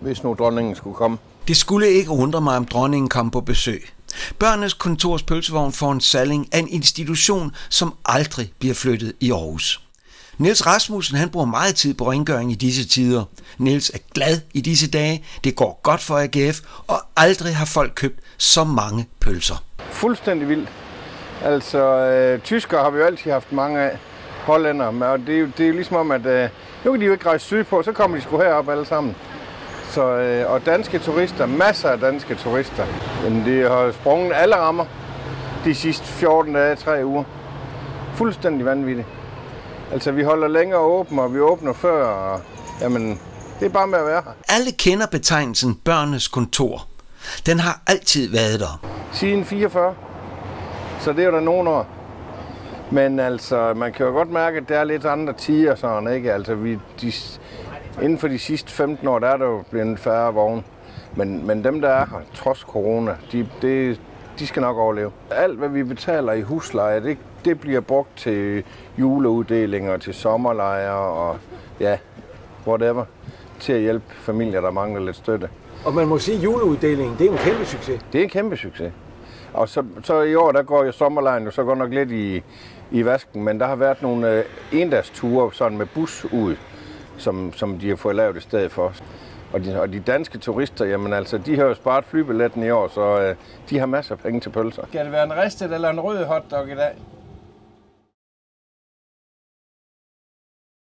hvis nu dronningen skulle komme. Det skulle ikke undre mig, om dronningen kom på besøg. Børnenes kontors pølsevogn får en salling af en institution, som aldrig bliver flyttet i Aarhus. Niels Rasmussen han bruger meget tid på rengøring i disse tider. Niels er glad i disse dage, det går godt for AGF, og aldrig har folk købt så mange pølser. Fuldstændig vildt. Altså, øh, tyskere har vi jo altid haft mange af. Hollænder, og det er, jo, det er jo ligesom om, at øh, nu kan de jo ikke rejse sydpå, så kommer de sgu herop alle sammen. Så, øh, og danske turister, masser af danske turister. Men de har sprunget alle rammer de sidste 14 dage, 3 uger. Fuldstændig vanvittigt. Altså, vi holder længere åben, og vi åbner før, og jamen, det er bare med at være her. Alle kender betegnelsen børnenes kontor. Den har altid været der. Siden 44. Så det er jo da nogle år. Men altså, man kan jo godt mærke, at det er lidt andre tider sådan, ikke? Altså, vi, de, inden for de sidste 15 år, der er der jo blevet færre vogne. Men, men dem, der er her, trods corona, de, det, de skal nok overleve. Alt, hvad vi betaler i husleje, det, det bliver brugt til juleuddelinger, til sommerlejre og ja, whatever, til at hjælpe familier, der mangler lidt støtte. Og man må sige, at juleuddelingen, det er en kæmpe succes. Det er en kæmpe succes. Og så, så i år, der går jo sommerlejen jo så godt nok lidt i, i vasken, men der har været nogle øh, endagsture sådan med bus ud, som, som de har fået lavet i stedet for. Og de, og de danske turister, jamen altså, de har jo sparet flybilletten i år, så øh, de har masser af penge til pølser. Skal det være en ristet eller en rød hotdog i dag?